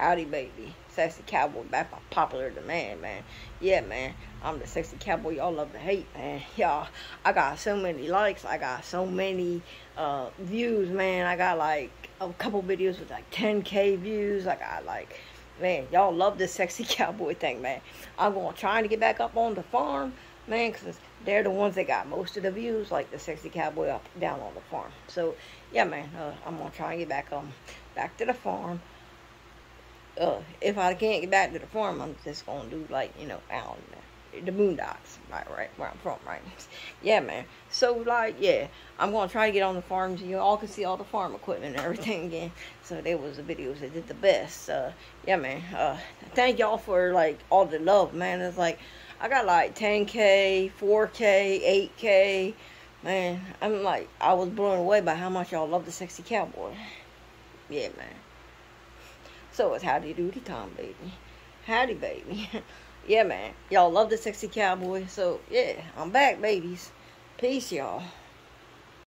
Howdy, baby. Sexy cowboy back by popular demand, man. Yeah, man. I'm the sexy cowboy y'all love to hate, man. Y'all, I got so many likes. I got so many uh, views, man. I got like a couple videos with like 10k views. I got like, man, y'all love this sexy cowboy thing, man. I'm gonna try to get back up on the farm, man, because they're the ones that got most of the views, like the sexy cowboy up down on the farm. So, yeah, man, uh, I'm gonna try and get back um back to the farm uh, if I can't get back to the farm, I'm just gonna do like you know out in the, the boondocks, right, right where I'm from, right. Yeah, man. So like, yeah, I'm gonna try to get on the farms. You all can see all the farm equipment and everything again. So there was the videos that did the best. Uh, yeah, man. Uh, thank y'all for like all the love, man. It's like I got like 10k, 4k, 8k. Man, I'm like I was blown away by how much y'all love the sexy cowboy. Yeah, man. So it's howdy doody Tom, baby. Howdy, baby. yeah, man. Y'all love the sexy cowboy. So, yeah, I'm back, babies. Peace, y'all.